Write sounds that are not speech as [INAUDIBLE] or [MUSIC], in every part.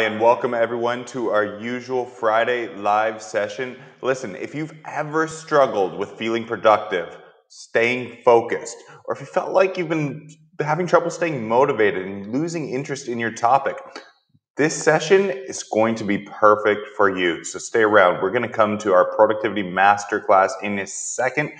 and welcome everyone to our usual Friday live session. Listen, if you've ever struggled with feeling productive, staying focused, or if you felt like you've been having trouble staying motivated and losing interest in your topic, this session is going to be perfect for you. So stay around. We're going to come to our productivity masterclass in a second,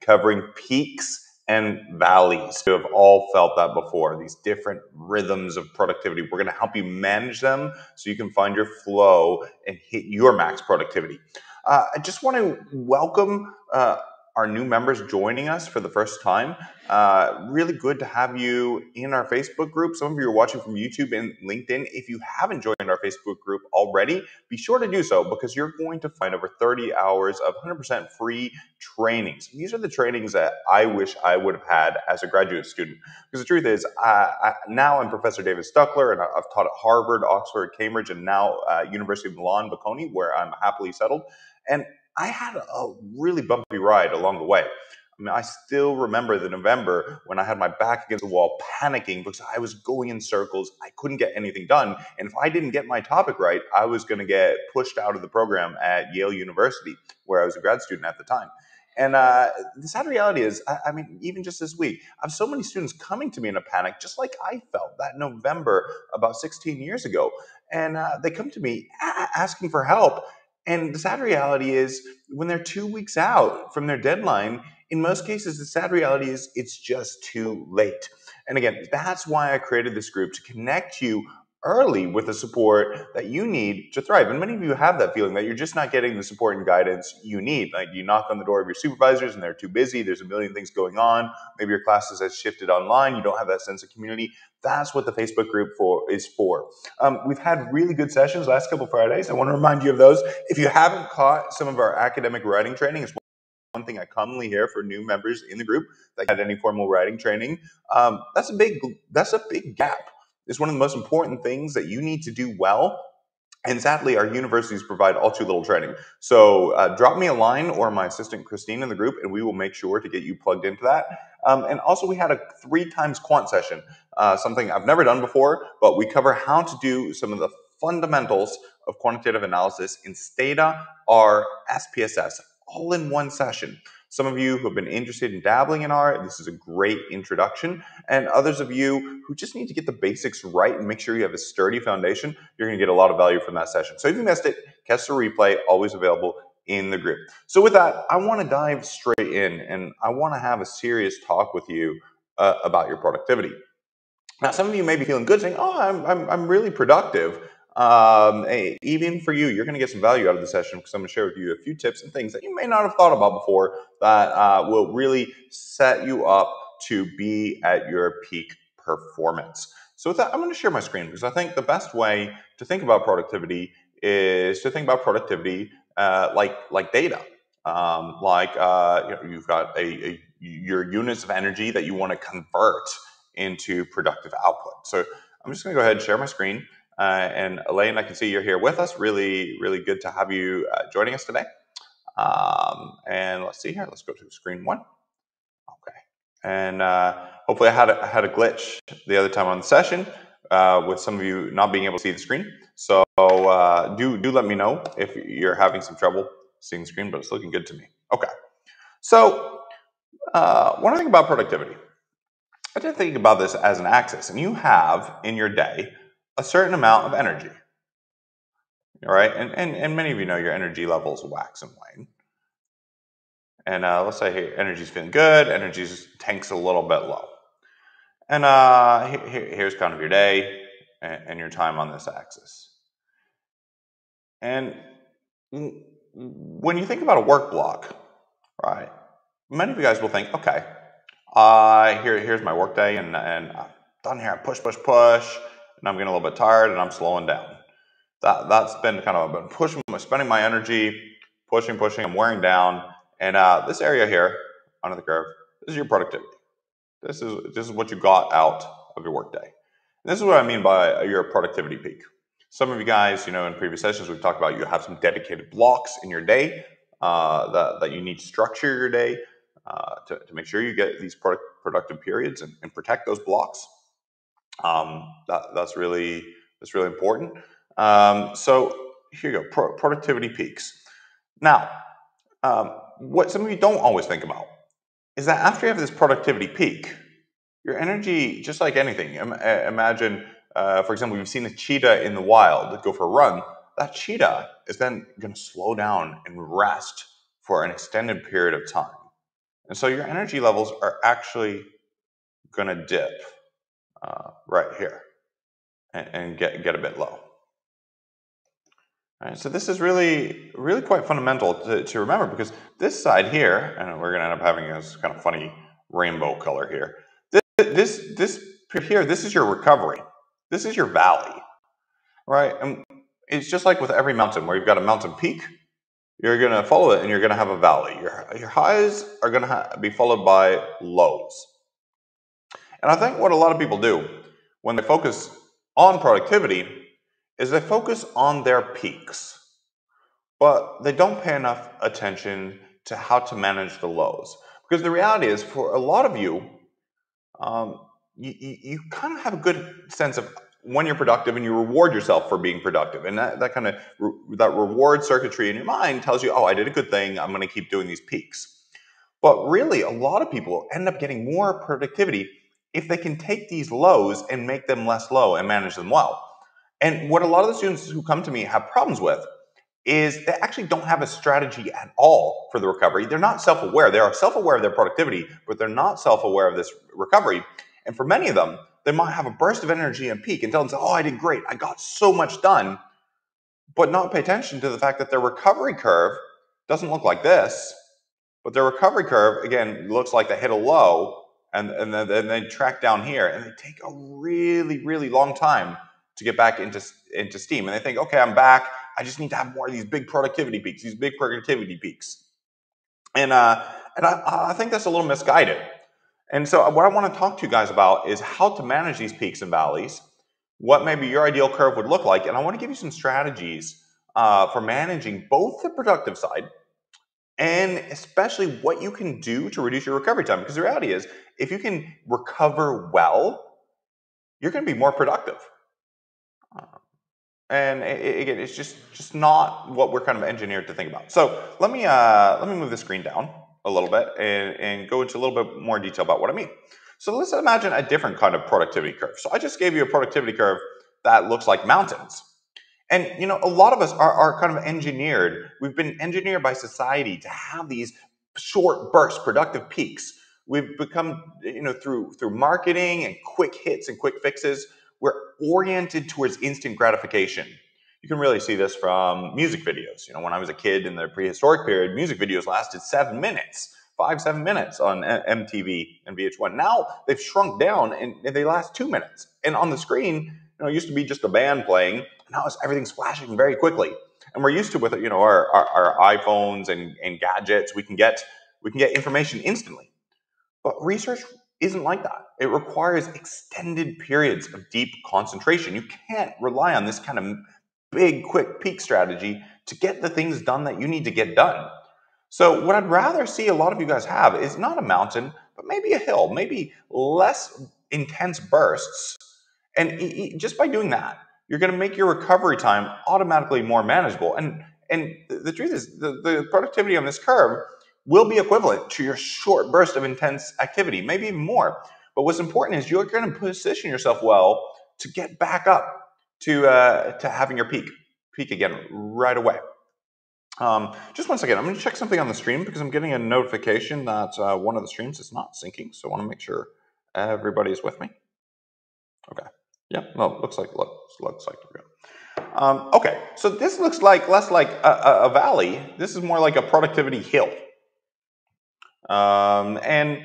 covering peaks and valleys who have all felt that before these different rhythms of productivity we're going to help you manage them so you can find your flow and hit your max productivity uh, i just want to welcome uh, our new members joining us for the first time. Uh, really good to have you in our Facebook group. Some of you are watching from YouTube and LinkedIn. If you haven't joined our Facebook group already, be sure to do so because you're going to find over 30 hours of 100% free trainings. These are the trainings that I wish I would have had as a graduate student. Because the truth is, I, I, now I'm Professor David Stuckler, and I've taught at Harvard, Oxford, Cambridge, and now uh, University of Milan, Bocconi, where I'm happily settled. And I had a really bumpy ride along the way. I mean, I still remember the November when I had my back against the wall, panicking because I was going in circles. I couldn't get anything done. And if I didn't get my topic right, I was going to get pushed out of the program at Yale University, where I was a grad student at the time. And uh, the sad reality is, I, I, mean, even just this week, I have so many students coming to me in a panic, just like I felt that November about 16 years ago. And uh, they come to me a- asking for help. And the sad reality is, when they're two weeks out from their deadline, in most cases, the sad reality is it's just too late. And again, that's why I created this group to connect you early with the support that you need to thrive. And many of you have that feeling that you're just not getting the support and guidance you need. Like you knock on the door of your supervisors and they're too busy, there's a million things going on, maybe your classes have shifted online, you don't have that sense of community. That's what the Facebook group for is for. Um, we've had really good sessions last couple Fridays. I want to remind you of those. If you haven't caught some of our academic writing training, it's one thing I commonly hear for new members in the group that had any formal writing training. Um, that's a big that's a big gap It's one of the most important things that you need to do well. And sadly, our universities provide all too little training. So uh, drop me a line or my assistant Christine in the group, and we will make sure to get you plugged into that. Um, and also, we had a three times quant session, uh, something I've never done before, but we cover how to do some of the fundamentals of quantitative analysis in Stata or SPSS, all in one session. Some of you who have been interested in dabbling in art, this is a great introduction. And others of you who just need to get the basics right and make sure you have a sturdy foundation, you're to get a lot of value from that session. So if you missed it, catch the replay, always available in the group. So with that, I want to dive straight in and I want to have a serious talk with you uh, about your productivity. Now, some of you may be feeling good saying, oh, I'm, I'm, I'm really productive. Um, hey, even for you, you're going to get some value out of the session because I'm going to share with you a few tips and things that you may not have thought about before that uh, will really set you up to be at your peak performance. So with that, I'm going to share my screen because I think the best way to think about productivity is to think about productivity uh, like like data. Um, like uh, you know, you've got a, a, your units of energy that you want to convert into productive output. So I'm just going to go ahead and share my screen. Uh, and Elaine, I can see you're here with us. Really, really good to have you uh, joining us today. Um, and let's see here. Let's go to screen one. Okay. And uh, hopefully, I had a, I had a glitch the other time on the session uh, with some of you not being able to see the screen. So uh, do do let me know if you're having some trouble seeing the screen, but it's looking good to me. Okay. So uh, one thing about productivity, I did think about this as an axis, and you have in your day a certain amount of energy. All right, and, and, and many of you know your energy levels wax and wane. And uh, let's say hey, energy's feeling good, energy's tanks a little bit low. And uh, here, here's kind of your day and, and your time on this axis. And when you think about a work block, right, many of you guys will think, okay, uh, here, here's my work day, and, and I'm done here, I push, push, push and I'm getting a little bit tired and I'm slowing down. That, that's been kind of, I've been pushing, spending my energy, pushing, pushing, I'm wearing down. And uh, this area here under the curve, this is your productivity. This is, this is what you got out of your workday. And this is what I mean by your productivity peak. Some of you guys, you know, in previous sessions, we've talked about you have some dedicated blocks in your day uh, that, that you need to structure your day uh, to, to make sure you get these product, productive periods and, and protect those blocks. Um, that, that's really that's really important. Um, so here you go, Pro- productivity peaks. Now, um, what some of you don't always think about is that after you have this productivity peak, your energy, just like anything, imagine, uh, for example, you've seen a cheetah in the wild go for a run, that cheetah is then going to slow down and rest for an extended period of time. And so your energy levels are actually going to dip uh, right here and, and, get, get a bit low. All right, so this is really, really quite fundamental to, to remember because this side here, and we're going to end up having this kind of funny rainbow color here. This, this, this here, this is your recovery. This is your valley, right? And it's just like with every mountain where you've got a mountain peak, you're going to follow it and you're going to have a valley. Your, your highs are going to be followed by lows. And I think what a lot of people do when they focus on productivity is they focus on their peaks, but they don't pay enough attention to how to manage the lows. Because the reality is, for a lot of you, um, you, you, kind of have a good sense of when you're productive and you reward yourself for being productive. And that, that kind of re- that reward circuitry in your mind tells you, oh, I did a good thing. I'm going to keep doing these peaks. But really, a lot of people end up getting more productivity if they can take these lows and make them less low and manage them well. And what a lot of the students who come to me have problems with is they actually don't have a strategy at all for the recovery. They're not self aware. They are self aware of their productivity, but they're not self aware of this recovery. And for many of them, they might have a burst of energy and peak and tell themselves, oh, I did great. I got so much done, but not pay attention to the fact that their recovery curve doesn't look like this, but their recovery curve, again, looks like they hit a low and, and then, then they track down here and they take a really, really long time to get back into, into steam. And they think, okay, I'm back. I just need to have more of these big productivity peaks, these big productivity peaks. And, uh, and I, I think that's a little misguided. And so, what I want to talk to you guys about is how to manage these peaks and valleys, what maybe your ideal curve would look like, and I want to give you some strategies uh, for managing both the productive side and especially what you can do to reduce your recovery time. Because the reality is, if you can recover well, you're going to be more productive. Uh, and again, it's just just not what we're kind of engineered to think about. So let me uh, let me move the screen down a little bit and, and go into a little bit more detail about what I mean. So let's imagine a different kind of productivity curve. So I just gave you a productivity curve that looks like mountains. And you know, a lot of us are, are kind of engineered. We've been engineered by society to have these short bursts, productive peaks. We've become, you know, through through marketing and quick hits and quick fixes, we're oriented towards instant gratification. You can really see this from music videos. You know, when I was a kid in the prehistoric period, music videos lasted seven minutes, five, seven minutes on MTV and VH1. Now they've shrunk down and they last two minutes. And on the screen, you know, it used to be just a band playing, and now it's, everything's flashing very quickly. And we're used to with you know our, our, our iPhones and, and gadgets, we can get we can get information instantly. But research isn't like that. It requires extended periods of deep concentration. You can't rely on this kind of big, quick peak strategy to get the things done that you need to get done. So, what I'd rather see a lot of you guys have is not a mountain, but maybe a hill, maybe less intense bursts. And just by doing that, you're going to make your recovery time automatically more manageable. And and the truth is, the, the productivity on this curve will be equivalent to your short burst of intense activity, maybe even more. But what's important is you're going to position yourself well to get back up to uh, to having your peak peak again right away. Um, just one second. I'm going to check something on the stream because I'm getting a notification that uh, one of the streams is not syncing. So I want to make sure everybody's with me. Okay. Yeah. No. Looks like looks looks like we're good. Um, okay. So this looks like less like a, a, valley. This is more like a productivity hill. Um, and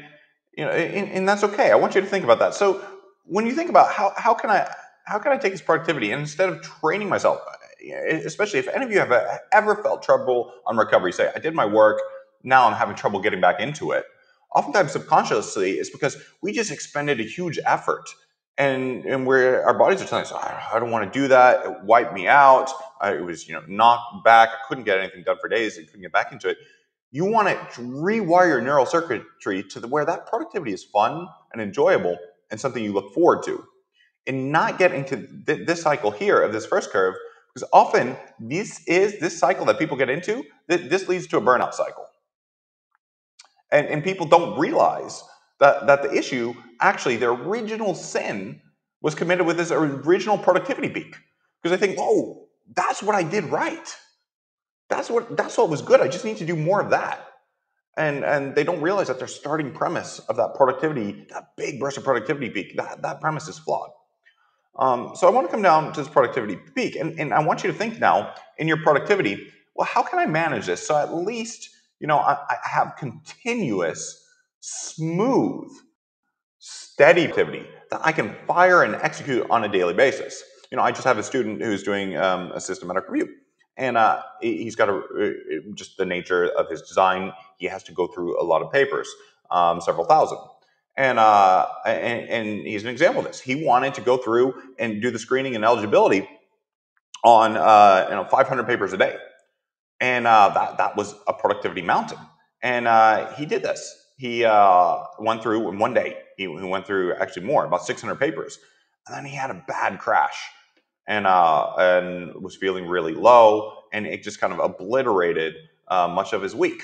you know, and, and that's okay. I want you to think about that. So when you think about how how can I how can I take this productivity and instead of training myself, especially if any of you have ever felt trouble on recovery, say I did my work, now I'm having trouble getting back into it. Oftentimes subconsciously, it's because we just expended a huge effort and and where our bodies are telling us, I don't want to do that. It wiped me out. I, it was you know knocked back. I couldn't get anything done for days. I couldn't get back into it. You want to rewire your neural circuitry to the, where that productivity is fun and enjoyable and something you look forward to and not get into th- this cycle here of this first curve Because often this is this cycle that people get into, this leads to a burnout cycle. And, and people don't realize that, that the issue, actually, the original sin was committed with this original productivity peak. Because they think, oh, that's what I did right. That's what that's what was good. I just need to do more of that. And and they don't realize that their starting premise of that productivity, that big burst of productivity peak, that, that premise is flawed. Um, so I want to come down to this productivity peak, and, and I want you to think now in your productivity, well, how can I manage this? So at least, you know, I, I have continuous, smooth, steady activity that I can fire and execute on a daily basis. You know, I just have a student who's doing um, a systematic review and uh, he's got a, uh, just the nature of his design. He has to go through a lot of papers, um, several thousand, and, uh, and and he's an example of this. He wanted to go through and do the screening and eligibility on uh, you know 500 papers a day, and uh, that that was a productivity mountain. And uh, he did this. He went through in one day. He, he went through actually more, about 600 papers, and then he had a bad crash and uh, and was feeling really low, and it just kind of obliterated uh, much of his week,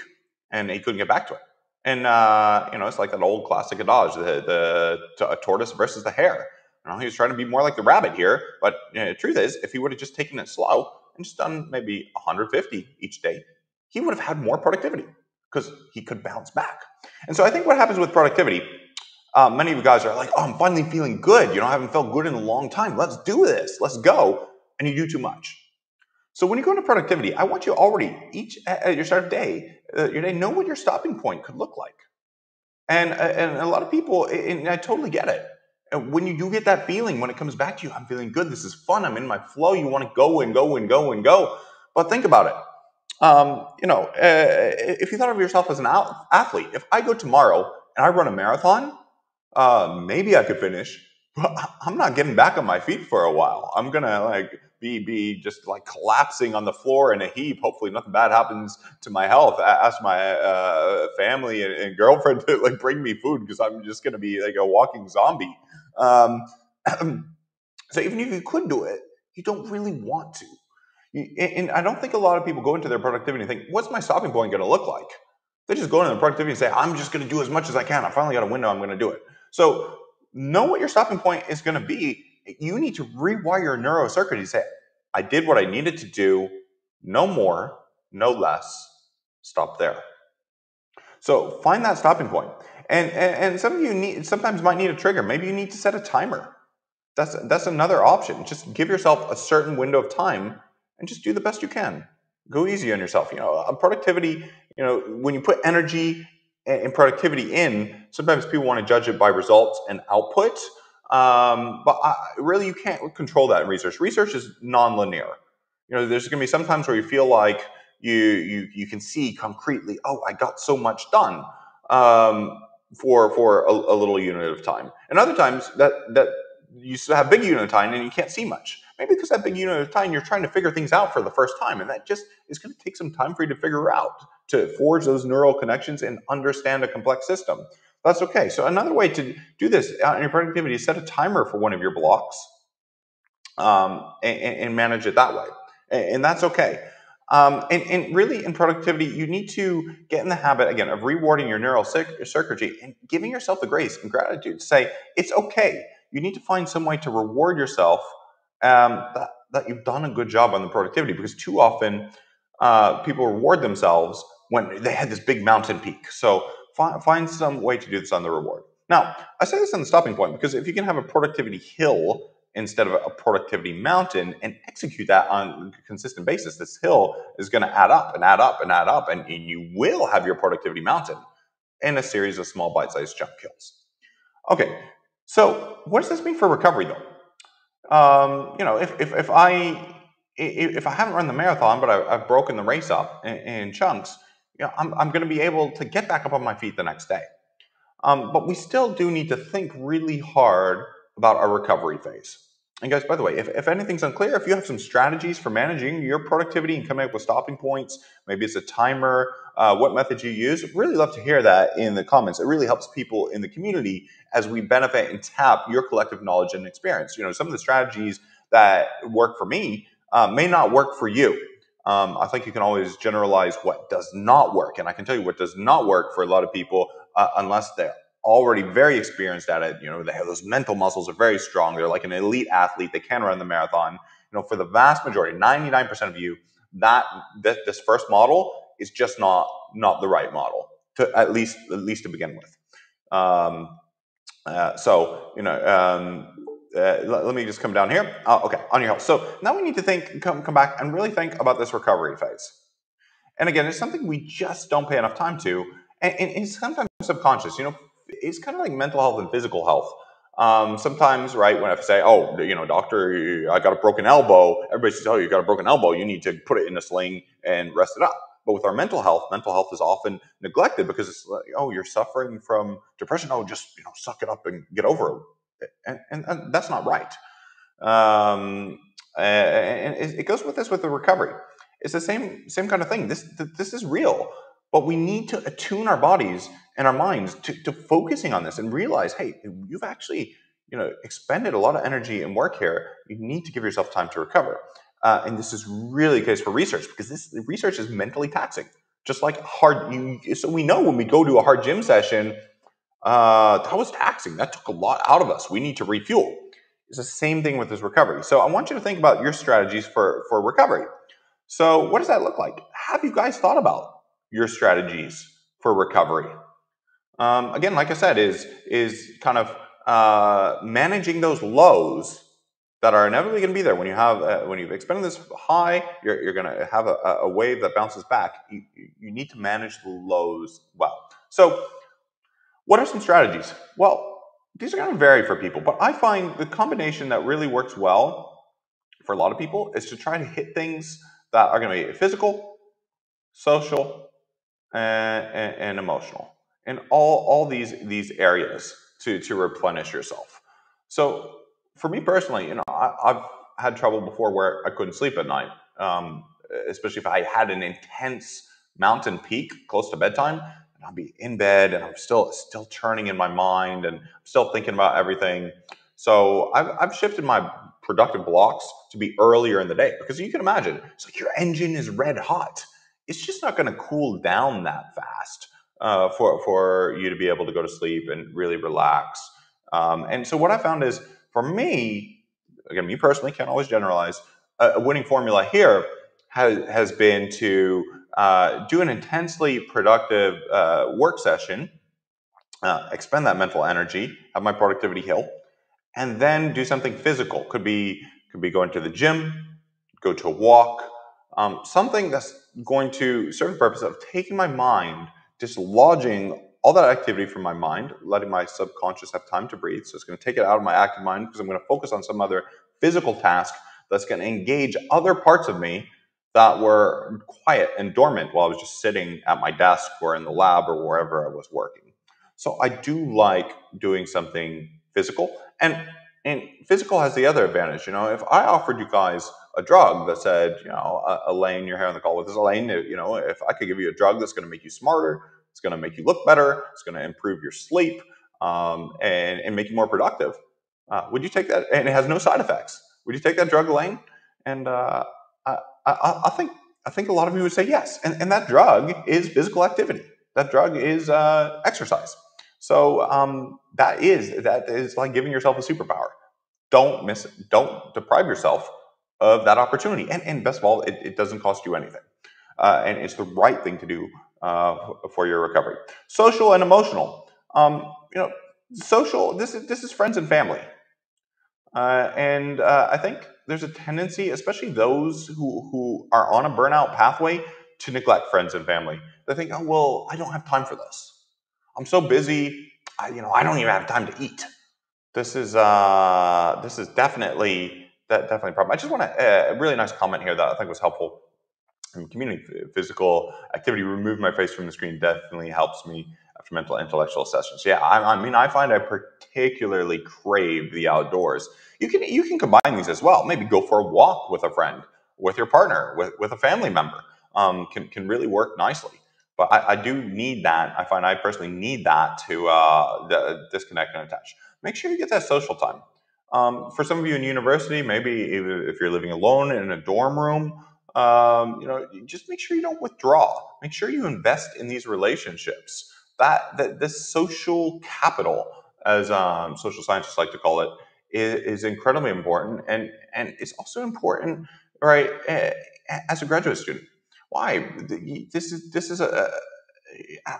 and he couldn't get back to it. And uh, you know, it's like that old classic adage: the the tortoise versus the hare. You know, he was trying to be more like the rabbit here, but you know, the truth is, if he would have just taken it slow and just done maybe 150 each day, he would have had more productivity because he could bounce back. And so I think what happens with productivity uh, many of you guys are like, oh, I'm finally feeling good. You know, I haven't felt good in a long time. Let's do this. Let's go. And you do too much. So when you go into productivity, I want you already each at your start of day, uh, your day, know what your stopping point could look like. And uh, and a lot of people, and I totally get it. And when you do get that feeling, when it comes back to you, I'm feeling good. This is fun. I'm in my flow. You want to go and go and go and go. But think about it. Um, you know, uh, if you thought of yourself as an athlete, if I go tomorrow and I run a marathon, uh, maybe I could finish, but I'm not getting back on my feet for a while. I'm gonna like be be just like collapsing on the floor in a heap. Hopefully, nothing bad happens to my health. I ask my uh, family and, and, girlfriend to like bring me food because I'm just gonna be like a walking zombie. Um, [CLEARS THROAT] so even if you could do it, you don't really want to. And I don't think a lot of people go into their productivity and think, "What's my stopping point going to look like?" They just go into their productivity and say, "I'm just going to do as much as I can. I finally got a window. I'm going to do it." So know what your stopping point is going to be. You need to rewire your neurocircuit. You say, I did what I needed to do, no more, no less. Stop there. So find that stopping point. And, and, and some of you need sometimes might need a trigger. Maybe you need to set a timer. That's that's another option. Just give yourself a certain window of time and just do the best you can. Go easy on yourself. You know, productivity, you know, when you put energy and productivity in, sometimes people want to judge it by results and output. Um, but I, really, you can't control that in research. Research is nonlinear. You know, there's going to be some times where you feel like you you you can see concretely, oh, I got so much done um, for for a, a little unit of time, and other times that that you have big unit of time and you can't see much. Maybe because that big unit of time, you're trying to figure things out for the first time, and that just is going to take some time for you to figure out to forge those neural connections and understand a complex system. That's okay. So another way to do this uh, in your productivity is set a timer for one of your blocks um, and, and, manage it that way, and that's okay. Um, and, and, really, in productivity, you need to get in the habit again of rewarding your neural circuitry and giving yourself the grace and gratitude. To say it's okay. You need to find some way to reward yourself um, that, that you've done a good job on the productivity because too often uh, people reward themselves when they had this big mountain peak. So find, find some way to do this on the reward. Now, I say this on the stopping point because if you can have a productivity hill instead of a productivity mountain and execute that on a consistent basis, this hill is going to add up and add up and add up, and, and you will have your productivity mountain in a series of small bite-sized jump kills. Okay, so what does this mean for recovery though? Um, you know, if, if, if I if I haven't run the marathon, but I, have broken the race up in, in chunks, you know, I'm, I'm going to be able to get back up on my feet the next day. Um, but we still do need to think really hard about our recovery phase. And guys, by the way, if, if anything's unclear, if you have some strategies for managing your productivity and coming up with stopping points, maybe it's a timer, uh, what method you use, really love to hear that in the comments. It really helps people in the community as we benefit and tap your collective knowledge and experience. You know, some of the strategies that work for me uh, may not work for you. Um, I think you can always generalize what does not work. And I can tell you what does not work for a lot of people uh, unless they're already very experienced at it. You know, they have those mental muscles are very strong. They're like an elite athlete. They can run the marathon. You know, for the vast majority, 99% of you, that this first model is just not not the right model to at least at least to begin with. Um, uh, so you know, um, uh, let, let, me just come down here. Uh, okay, on your health. So now we need to think, come come back and really think about this recovery phase. And again, it's something we just don't pay enough time to, and, and it's sometimes subconscious. You know, it's kind of like mental health and physical health. Um, sometimes, right, when I say, oh, you know, doctor, I got a broken elbow, everybody says, oh, you got a broken elbow, you need to put it in a sling and rest it up. But with our mental health, mental health is often neglected because it's like, oh, you're suffering from depression. Oh, just, you know, suck it up and get over it. And, and, and that's not right. Um, and it goes with this with the recovery. It's the same, same kind of thing. This, this is real, but we need to attune our bodies and our minds to, to focusing on this and realize, hey, you've actually you know expended a lot of energy and work here. You need to give yourself time to recover. Uh, and this is really case for research because this research is mentally taxing. Just like hard, you, so we know when we go to a hard gym session, uh, that was taxing. That took a lot out of us. We need to refuel. It's the same thing with this recovery. So I want you to think about your strategies for for recovery. So what does that look like? Have you guys thought about your strategies for recovery? Um, again, like I said, is is kind of uh, managing those lows that are inevitably going to be there when you have uh, when you've expended this high. You're, you're going to have a, a, wave that bounces back. You, you need to manage the lows well. So, what are some strategies? Well, these are going to vary for people, but I find the combination that really works well for a lot of people is to try to hit things that are going to be physical, social, and, and, and emotional in all, all these, these areas to, to replenish yourself. So for me personally, you know, I, have had trouble before where I couldn't sleep at night, um, especially if I had an intense mountain peak close to bedtime. And I'd be in bed and I'm still still turning in my mind and I'm still thinking about everything. So I've, I've shifted my productive blocks to be earlier in the day because you can imagine it's like your engine is red hot. It's just not going to cool down that fast uh, for for you to be able to go to sleep and really relax. Um, and so what I found is for me, again, me personally can't always generalize. A, winning formula here has has been to uh, do an intensely productive uh, work session, uh, expend that mental energy, have my productivity hill, and then do something physical. Could be could be going to the gym, go to a walk, um, something that's going to serve the purpose of taking my mind dislodging all that activity from my mind, letting my subconscious have time to breathe. So it's going to take it out of my active mind because I'm going to focus on some other physical task that's going to engage other parts of me that were quiet and dormant while I was just sitting at my desk or in the lab or wherever I was working. So I do like doing something physical. And and physical has the other advantage. You know, if I offered you guys a drug that said, you know, Elaine, you're here on the call with us, Elaine, you know, if I could give you a drug that's going to make you smarter, it's going to make you look better, it's going to improve your sleep, um, and, and make you more productive, uh, would you take that? And it has no side effects. Would you take that drug, Elaine? And uh, I, I, I, think I think a lot of you would say yes. And, and that drug is physical activity. That drug is uh, exercise. So um, that is that is like giving yourself a superpower. Don't miss it. Don't deprive yourself of that opportunity. And, and best of all, it, it doesn't cost you anything. Uh, and it's the right thing to do uh, for your recovery. Social and emotional. Um, you know, social. This is this is friends and family. Uh, and uh, I think there's a tendency, especially those who who are on a burnout pathway, to neglect friends and family. They think, oh well, I don't have time for this. I'm so busy. I, you know, I don't even have time to eat. This is uh, this is definitely that definitely a problem. I just want to uh, a really nice comment here that I think was helpful. community physical activity, remove my face from the screen definitely helps me after mental intellectual sessions. Yeah, I, I mean, I find I particularly crave the outdoors. You can you can combine these as well. Maybe go for a walk with a friend, with your partner, with with a family member. Um, can can really work nicely. But I, I, do need that. I find I personally need that to uh, disconnect and attach. Make sure you get that social time. Um, for some of you in university, maybe even if you're living alone in a dorm room, um, you know, just make sure you don't withdraw. Make sure you invest in these relationships. That that this social capital, as um, social scientists like to call it, is, is incredibly important, and and it's also important, right, as a graduate student. Why? This is this is a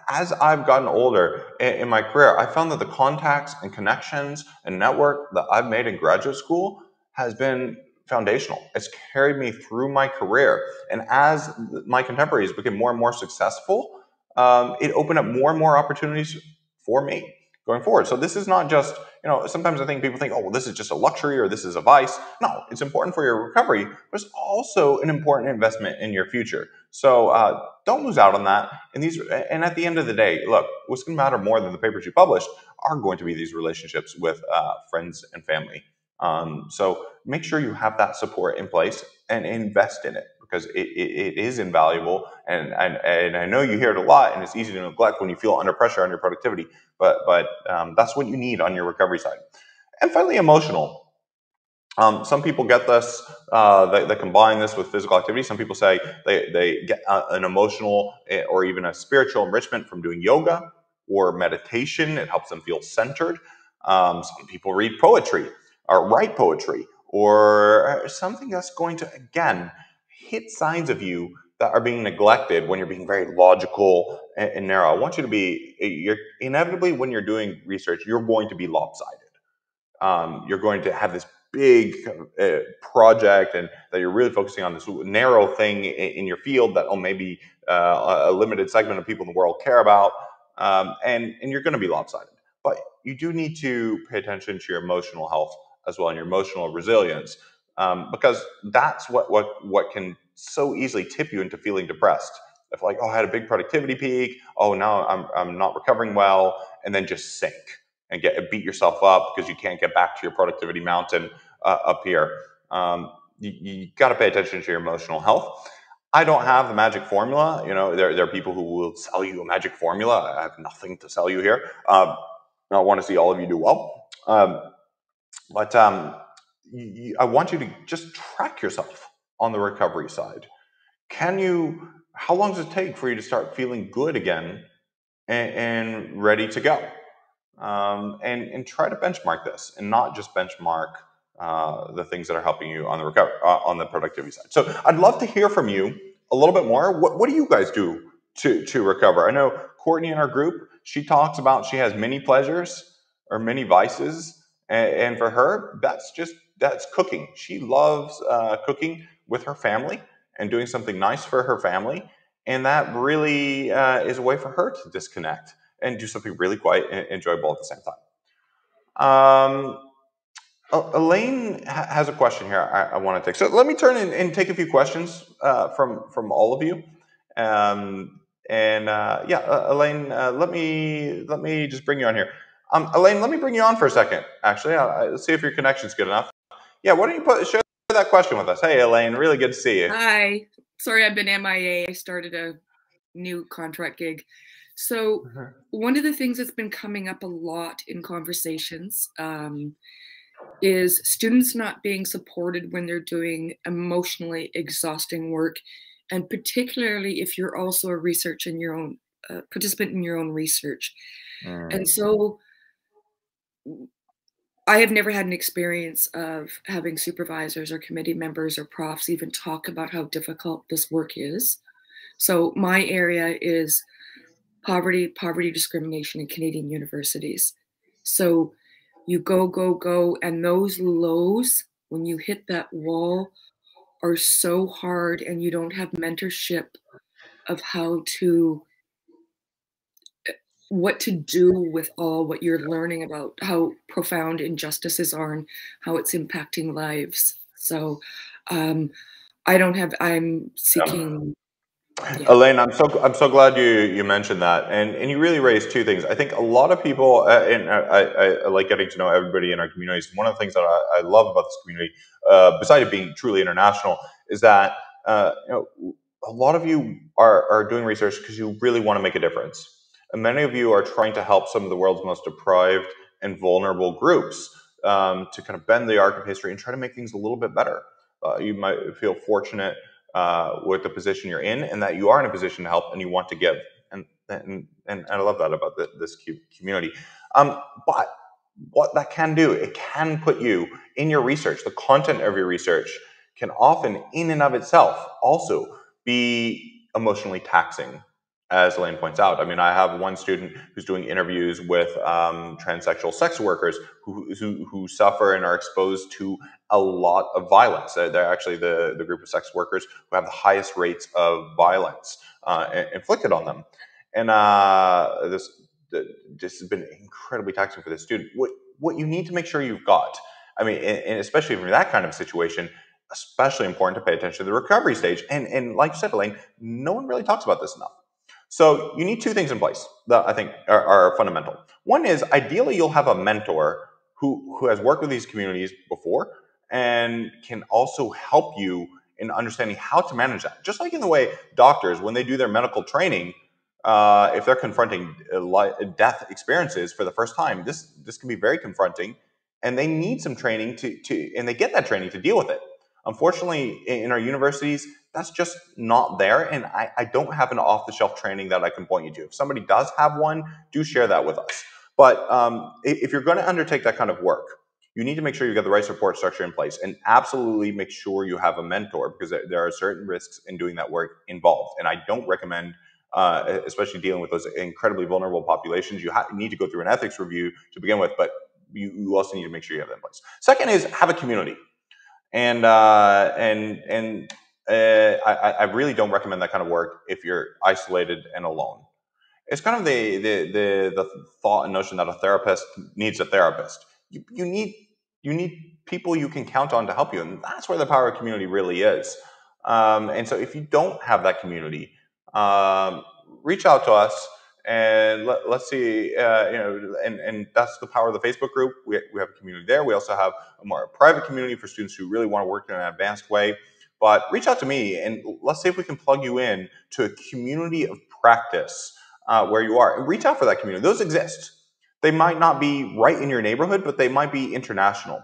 as I've gotten older in, my career, I found that the contacts and connections and network that I've made in graduate school has been foundational. It's carried me through my career. And as my contemporaries became more and more successful, um, it opened up more and more opportunities for me going forward. So this is not just, you know, sometimes I think people think, oh, well, this is just a luxury or this is a vice. No, it's important for your recovery, but it's also an important investment in your future. So uh, don't lose out on that. And these, and at the end of the day, look, what's going to matter more than the papers you published are going to be these relationships with uh, friends and family. Um, so make sure you have that support in place and invest in it because it, it, it is invaluable. And, and, and I know you hear it a lot and it's easy to neglect when you feel under pressure on your productivity, but, but um, that's what you need on your recovery side. And finally, emotional. Um, some people get this, uh, they, they, combine this with physical activity. Some people say they, they get uh, an emotional eh, or even a spiritual enrichment from doing yoga or meditation. It helps them feel centered. Um, some people read poetry or write poetry or something that's going to, again, hit signs of you that are being neglected when you're being very logical and, and narrow. I want you to be, you're inevitably when you're doing research, you're going to be lopsided. Um, you're going to have this big uh, project and that you're really focusing on this narrow thing in, in your field that oh maybe uh, a limited segment of people in the world care about um, and and you're going to be lopsided but you do need to pay attention to your emotional health as well and your emotional resilience um, because that's what what what can so easily tip you into feeling depressed. If like, oh, I had a big productivity peak. Oh, now I'm I'm not recovering well, and then just sink and get beat yourself up because you can't get back to your productivity mountain uh, up here. Um, you, you got to pay attention to your emotional health. I don't have the magic formula. You know, there, there are people who will sell you a magic formula. I have nothing to sell you here. Um, I want to see all of you do well. Um, but um, you, I want you to just track yourself on the recovery side. Can you, how long does it take for you to start feeling good again and, and ready to go? Um, and, and try to benchmark this and not just benchmark uh, the things that are helping you on the recovery, uh, on the productivity side. So I'd love to hear from you a little bit more. What, what do you guys do to, to recover? I know Courtney in our group, she talks about she has many pleasures or many vices. And, and for her, that's just that's cooking. She loves uh, cooking with her family and doing something nice for her family. And that really uh, is a way for her to disconnect and do something really quite enjoyable at the same time. Um, Elaine has a question here I, I, want to take. So let me turn and, and take a few questions uh, from from all of you. Um, and uh, yeah, uh, Elaine, let me let me just bring you on here. Um, Elaine, let me bring you on for a second. Actually, I'll, I'll see if your connection's good enough. Yeah, why don't you put share that question with us? Hey, Elaine, really good to see you. Hi. Sorry, I've been MIA. I started a new contract gig. So mm-hmm. one of the things that's been coming up a lot in conversations um, is students not being supported when they're doing emotionally exhausting work, and particularly if you're also a research in your own uh, participant in your own research. Mm. And so I have never had an experience of having supervisors or committee members or profs even talk about how difficult this work is. So my area is poverty, poverty discrimination in Canadian universities. So you go, go, go, and those lows, when you hit that wall, are so hard, and you don't have mentorship of how to what to do with all what you're learning about how profound injustices are and how it's impacting lives. So um, I don't have. I'm seeking. Yeah. Elaine, I'm so I'm so glad you you mentioned that, and and you really raised two things. I think a lot of people, uh, and I, I, I, like getting to know everybody in our communities. One of the things that I, I love about this community, uh, besides it being truly international, is that uh, you know a lot of you are are doing research because you really want to make a difference and many of you are trying to help some of the world's most deprived and vulnerable groups. um, to kind of bend the arc of history and try to make things a little bit better. Uh, you might feel fortunate uh, with the position you're in and that you are in a position to help and you want to give. And, and, and I love that about the, this community. Um, but what that can do, it can put you in your research, the content of your research can often, in and of itself, also be emotionally taxing as Elaine points out. I mean, I have one student who's doing interviews with um, transsexual sex workers who, who, who, suffer and are exposed to a lot of violence. They're actually the, the group of sex workers who have the highest rates of violence uh, inflicted on them. And uh, this, this has been incredibly taxing for this student. What, what you need to make sure you've got, I mean, and especially in that kind of situation, especially important to pay attention to the recovery stage. And, and like you said, Elaine, no one really talks about this enough so you need two things in place that I think are, are, fundamental. One is ideally you'll have a mentor who, who has worked with these communities before and can also help you in understanding how to manage that. Just like in the way doctors, when they do their medical training, uh, if they're confronting death experiences for the first time, this this can be very confronting, and they need some training to to and they get that training to deal with it. Unfortunately, in our universities, that's just not there. And I, I don't have an off the shelf training that I can point you to. If somebody does have one, do share that with us. But um, if you're going to undertake that kind of work, you need to make sure you've got the right support structure in place and absolutely make sure you have a mentor because there are certain risks in doing that work involved. And I don't recommend, uh, especially dealing with those incredibly vulnerable populations, you ha- need to go through an ethics review to begin with, but you, you also need to make sure you have that in place. Second is have a community. And, uh, and, and uh, I, I really don't recommend that kind of work if you're isolated and alone. It's kind of the, the, the, the thought and notion that a therapist needs a therapist. You, you, need, you need people you can count on to help you. And that's where the power of community really is. Um, and so if you don't have that community, um, reach out to us and let, us see, uh, you know, and, and that's the power of the Facebook group. We, we have a community there. We also have a more private community for students who really want to work in an advanced way. But reach out to me and let's see if we can plug you in to a community of practice uh, where you are. And reach out for that community. Those exist. They might not be right in your neighborhood, but they might be international.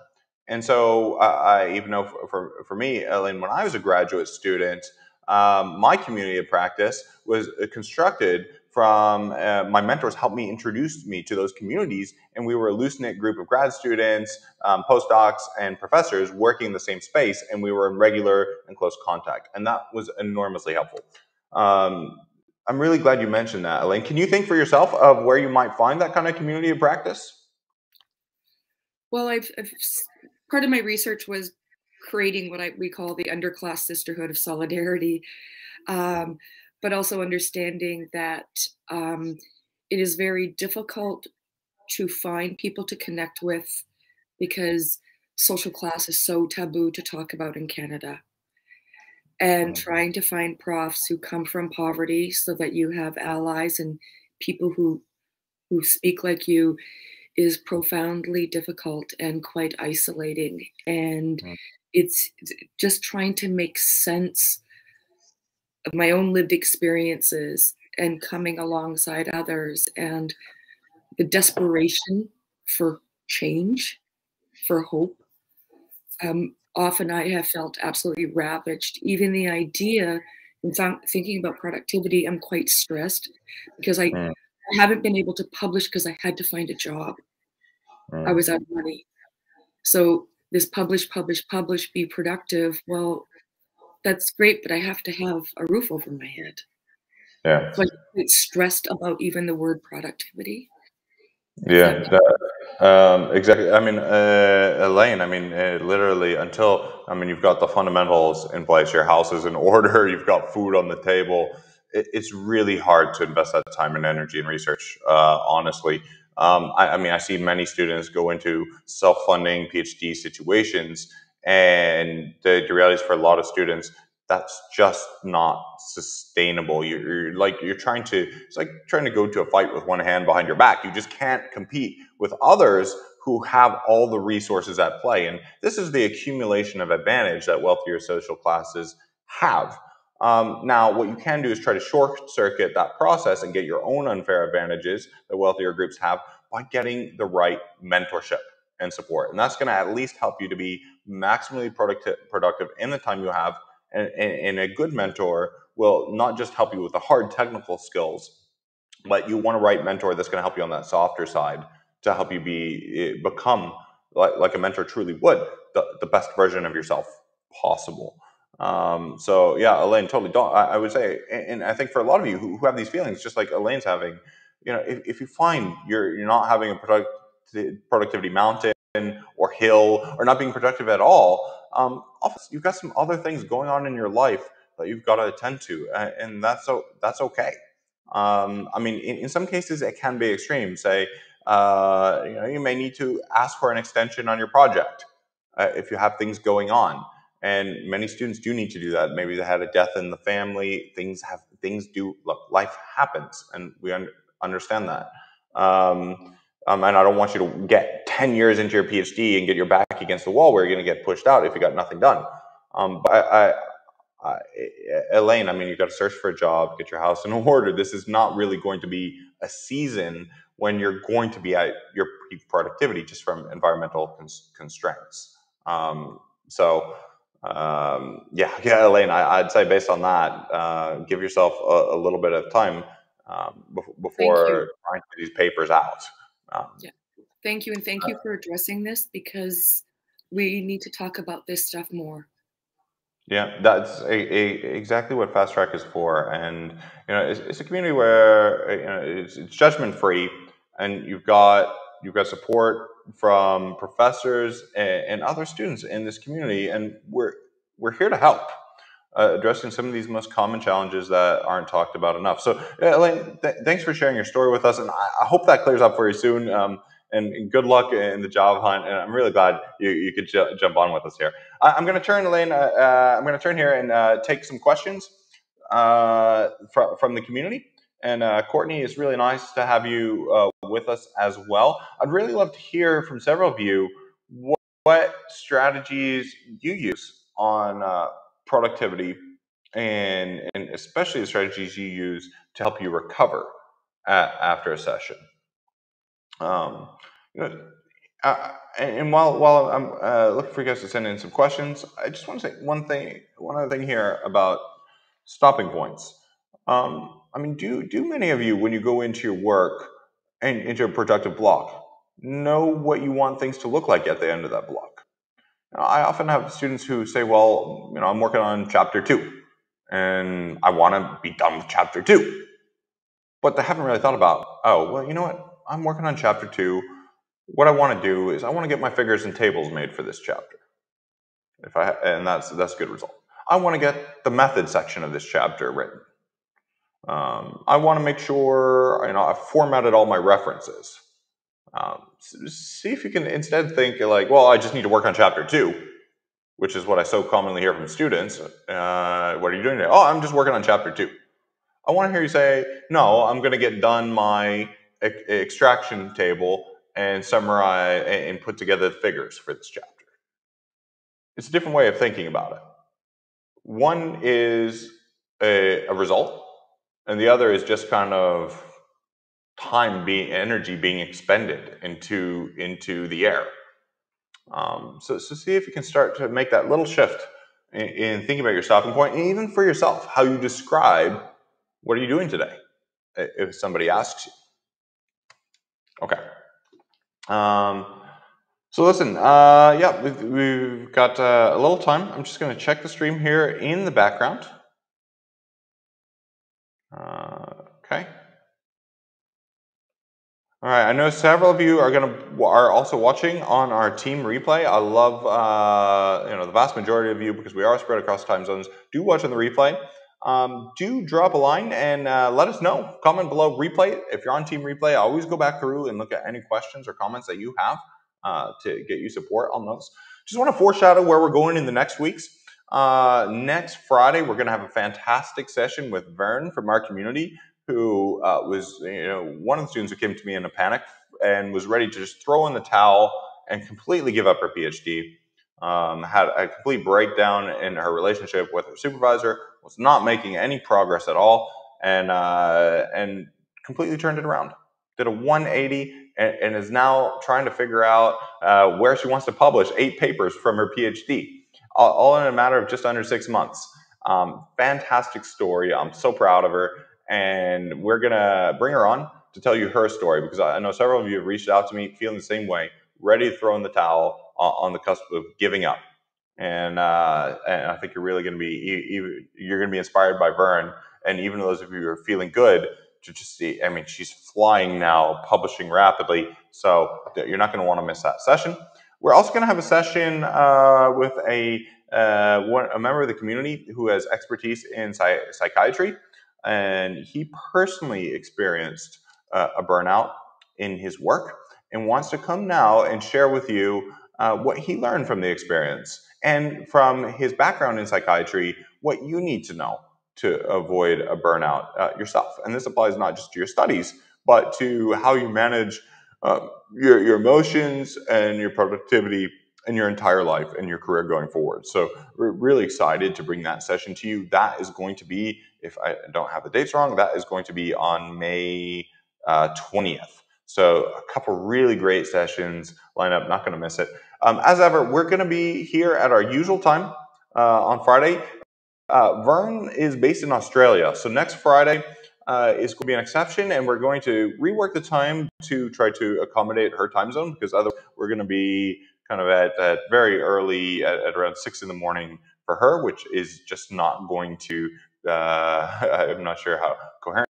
And so uh, I even know for, for, for, me, Ellen, when I was a graduate student, um, my community of practice was constructed from uh, my mentors helped me introduce me to those communities and we were a loose knit group of grad students um, postdocs and professors working in the same space and we were in regular and close contact and that was enormously helpful. Um, i'm really glad you mentioned that elaine. Can you think for yourself of where you might find that kind of community of practice? Well i've, I've part of my research was creating what I, we call the underclass sisterhood of solidarity. Um, but also understanding that um, it is very difficult to find people to connect with because social class is so taboo to talk about in Canada. And trying to find profs who come from poverty so that you have allies and people who who speak like you is profoundly difficult and quite isolating and mm. it's just trying to make sense my own lived experiences and coming alongside others and the desperation for change, for hope. Um, often I have felt absolutely ravaged. Even the idea, in thinking about productivity, I'm quite stressed because I, mm. I haven't been able to publish because I had to find a job. Mm. I was out of money. So this publish, publish, publish, be productive. Well, that's great, but I have to have a roof over my head. Yeah. So I get stressed about even the word productivity. Yeah, that, um, exactly. I mean, uh, Elaine, I mean, uh, literally until, I mean, you've got the fundamentals in place, your house is in [LAUGHS] order, you've got food on the table. It, it's really hard to invest that time and energy in research, uh, honestly. Um, I, I mean, I see many students go into self funding PhD situations and the, the reality is for a lot of students, that's just not sustainable. You're, you're, like you're trying to it's like trying to go to a fight with one hand behind your back. You just can't compete with others who have all the resources at play. And this is the accumulation of advantage that wealthier social classes have. Um, now, what you can do is try to short circuit that process and get your own unfair advantages that wealthier groups have by getting the right mentorship. and support. And that's going to at least help you to be maximally productive, productive in the time you have. And, and, and a good mentor will not just help you with the hard technical skills, but you want a right mentor that's going to help you on that softer side to help you be eh, become like, like a mentor truly would the, the best version of yourself possible. Um, so yeah, Elaine, totally. Don't I, I, would say, and I think for a lot of you who, who have these feelings, just like Elaine's having, you know, if, if you find you're you're not having a product, productivity mountain or hill or not being productive at all, um, you've got some other things going on in your life that you've got to attend to, and that's so that's okay. Um, I mean, in, in, some cases, it can be extreme. Say, uh, you know, you may need to ask for an extension on your project uh, if you have things going on, and many students do need to do that. Maybe they had a death in the family. Things have things do. Look, life happens, and we un- understand that. Um, um, and I don't want you to get 10 years into your PhD and get your back against the wall where you're going to get pushed out if you got nothing done. Um, but I, uh, Elaine, I mean, you've got to search for a job, get your house in [LAUGHS] order. This is not really going to be a season when you're going to be at your peak productivity just from environmental cons- constraints. Um, so, um, yeah, [LAUGHS] yeah, Elaine, I, would say based on that, uh, give yourself a, a, little bit of time um, before trying to these papers out. Um, yeah, thank you, and thank you uh, for addressing this because we need to talk about this stuff more. Yeah, that's a, a, exactly what Fast Track is for, and you know, it's, it's a community where you know it's, it's judgment free, and you've got you've got support from professors and, and, other students in this community, and we're we're here to help. Uh, addressing some of these most common challenges that aren't talked about enough. So, Elaine, th- thanks for sharing your story with us, and I, I hope that clears up for you soon. Um, and, good luck in the job hunt. And I'm really glad you, you could ju- jump on with us here. I, am going to turn, Elaine, uh, uh, I'm going to turn here and uh, take some questions uh, from, from the community. And Courtney, it's really nice to have you with us as well. I'd really love to hear from several of you what, what strategies you use on productivity and, and especially the strategies you use to help you recover at, after a session. Um, you know, and while while I'm uh, looking for you guys to send in some questions, I just want to say one thing, one other thing here about stopping points. Um, I mean, do do many of you, when you go into your work and into a productive block, know what you want things to look like at the end of that block? I often have students who say, "Well, you know, I'm working on chapter two, and I want to be done with chapter two," but they haven't really thought about, oh, well, you know what? I'm working on chapter two. What I want to do is I want to get my figures and tables made for this chapter. If I and that's that's a good result. I want to get the method section of this chapter written. Um, I want to make sure you know I've formatted all my references. Um, see if you can instead think like, well, I just need to work on chapter two, which is what I so commonly hear from students. Uh, what are you doing today? Oh, I'm just working on chapter two. I want to hear you say, no, I'm going to get done my extraction table and summarize and put together the figures for this chapter. It's a different way of thinking about it. One is a, a result, and the other is just kind of time being energy being expended into into the air. Um, so, so see if you can start to make that little shift in, in, thinking about your stopping point, and even for yourself, how you describe what are you doing today, if somebody asks you. Okay. Um, so listen, uh, yeah, we've, we've got uh, a little time. I'm just going to check the stream here in the background. Uh, okay. All right. I know several of you are to are also watching on our team replay. I love uh, you know the vast majority of you because we are spread across time zones. Do watch on the replay um, do drop a line and uh, let us know. Comment below replay. If you're on Team Replay, I always go back through and look at any questions or comments that you have uh, to get you support on those. Just want to foreshadow where we're going in the next weeks. Uh, next Friday, we're going to have a fantastic session with Vern from our community, who uh, was you know one of the students who came to me in a panic and was ready to just throw in the towel and completely give up her PhD. Um, had a complete breakdown in her relationship with her supervisor, was not making any progress at all, and uh, and completely turned it around. did a 180 and, and is now trying to figure out uh, where she wants to publish eight papers from her PhD, all, all in a matter of just under six months. Um, fantastic story. I'm so proud of her. And we're going to bring her on to tell you her story because I know several of you have reached out to me feeling the same way, ready to throw in the towel on the cusp of giving up. And, uh, and I think you're really going to be you're going to be inspired by Vern. And even those of you who are feeling good, to just see. I mean, she's flying now, publishing rapidly. So you're not going to want to miss that session. We're also going to have a session uh, with a uh, one, a member of the community who has expertise in psych- psychiatry, and he personally experienced uh, a burnout in his work and wants to come now and share with you uh, what he learned from the experience and from his background in psychiatry, what you need to know to avoid a burnout uh, yourself. And this applies not just to your studies, but to how you manage uh, your, your emotions and your productivity in your entire life and your career going forward. So we're really excited to bring that session to you. That is going to be, if I don't have the dates wrong, that is going to be on May uh, 20th. So a couple really great sessions line up. Not going to miss it. Um, as ever, we're going to be here at our usual time uh, on Friday. Uh, Vern is based in Australia, so next Friday uh, is going to be an exception, and we're going to rework the time to try to accommodate her time zone because otherwise we're going to be kind of at, at very early at, at, around six in the morning for her, which is just not going to. Uh, [LAUGHS] I'm not sure how coherent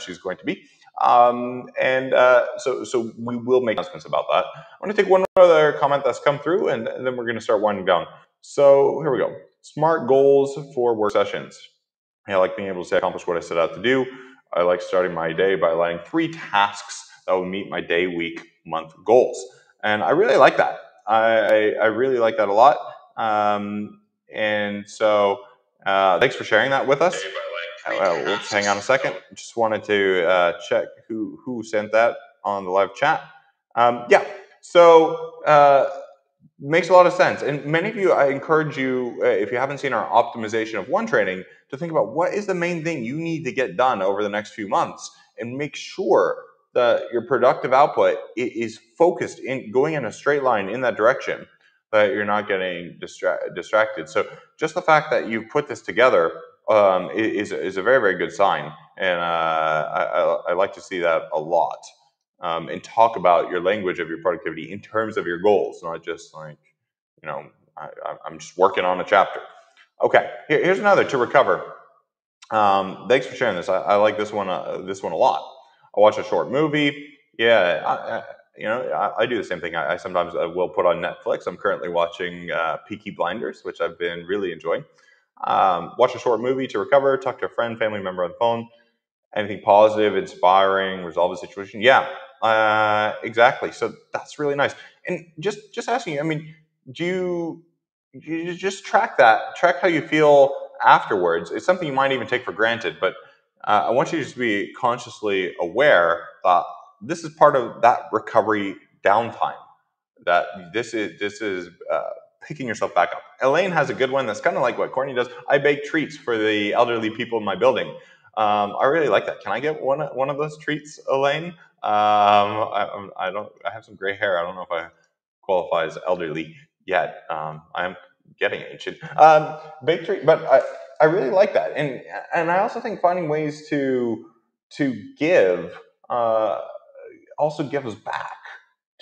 she's going to be. Um, and uh, so, so we will make announcements about that. I want to take one other comment that's come through, and, and then we're going to start winding down. So here we go. Smart goals for work sessions. I like being able to say accomplish what I set out to do. I like starting my day by aligning three tasks that will meet my day, week, month goals. And I really like that. I, I really like that a lot. Um, and so uh, thanks for sharing that with us. Uh, hang on a second. Just wanted to uh, check who, who sent that on the live chat. Um, yeah, so uh, makes a lot of sense. And many of you, I encourage you, uh, if you haven't seen our optimization of one training, to think about what is the main thing you need to get done over the next few months and make sure that your productive output is focused in going in a straight line in that direction that you're not getting distra- distracted. So just the fact that you put this together um, is, is a very, very good sign. And uh, I, I like to see that a lot um, and talk about your language of your productivity in terms of your goals, not just like, you know, I, am just working on a chapter. Okay, Here, here's another to recover. Um, thanks for sharing this. I, I like this one. Uh, this one a lot. I watch a short movie. Yeah, I, you know, I, I, do the same thing. I, sometimes uh, will put on Netflix. I'm currently watching uh, Peaky Blinders, which I've been really enjoying. Um, watch a short movie to recover. Talk to a friend, family member on the phone. Anything positive, inspiring, resolve a situation. Yeah, uh, exactly. So that's really nice. And just just asking you, I mean, do you you just track that, track how you feel afterwards? It's something you might even take for granted, but uh, I want you to just be consciously aware that this is part of that recovery downtime. That this is this is uh, picking yourself back up. Elaine has a good one that's kind of like what Courtney does. I bake treats for the elderly people in my building. Um, I really like that. Can I get one one of those treats, Elaine? Um, I, I, don't. I have some gray hair. I don't know if I qualify as elderly yet. Um, I am getting ancient. Um, treat, but I, I really like that, and and I also think finding ways to to give uh, also gives back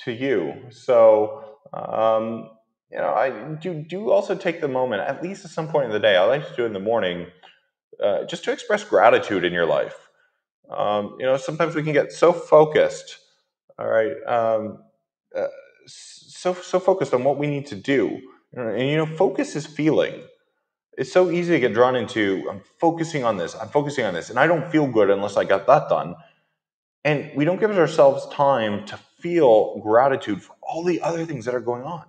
to you. So um, you know, I do do also take the moment at least at some point in the day. I like to do in the morning, uh, just to express gratitude in your life. Um, you know, sometimes we can get so focused, all right, um, uh, so so focused on what we need to do, and you know, focus is feeling. It's so easy to get drawn into. I'm focusing on this. I'm focusing on this, and I don't feel good unless I got that done. And we don't give ourselves time to feel gratitude for all the other things that are going on.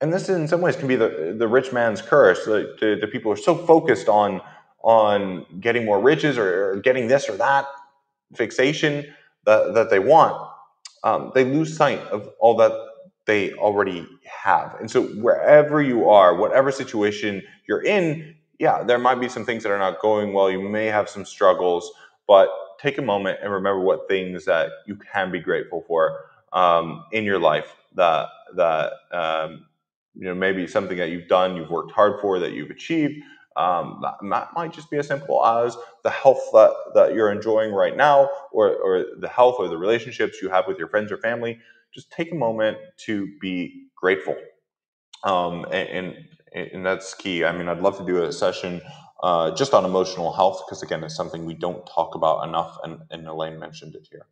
And this, in some ways, can be the the rich man's curse. The, the, the people are so focused on on getting more riches or, or getting this or that fixation that, that they want, um, they lose sight of all that they already have. And so, wherever you are, whatever situation you're in, yeah, there might be some things that are not going well. You may have some struggles, but take a moment and remember what things that you can be grateful for um, in your life that that um, you know maybe something that you've done, you've worked hard for, that you've achieved. Um, that might just be as simple as the health that, that you're enjoying right now, or, or the health or the relationships you have with your friends or family. Just take a moment to be grateful. Um, and, and, and that's key. I mean, I'd love to do a session uh, just on emotional health because again, it's something we don't talk about enough, and, and Elaine mentioned it here.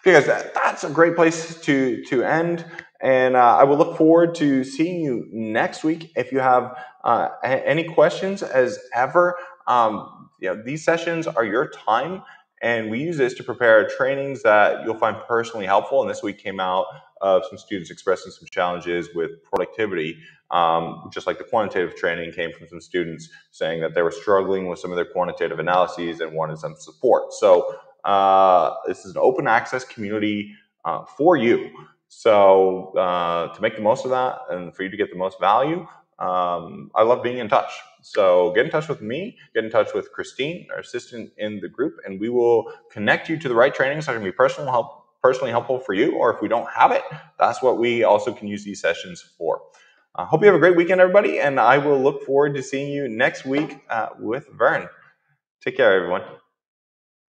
Okay, guys, that, that's a great place to to end, and uh, I will look forward to seeing you next week. If you have uh, any questions, as ever, um, you know these sessions are your time, and we use this to prepare trainings that you'll find personally helpful. And this week came out of some students expressing some challenges with productivity. Um, just like the quantitative training came from some students saying that they were struggling with some of their quantitative analyses and wanted some support. So uh, this is an open access community uh, for you. So uh, to make the most of that and for you to get the most value, um, I love being in touch. So get in touch with me, get in touch with Christine, our assistant in the group, and we will connect you to the right trainings that can be personal help, personally helpful for you. Or if we don't have it, that's what we also can use these sessions for. I uh, hope you have a great weekend, everybody, and I will look forward to seeing you next week uh, with Vern. Take care, everyone.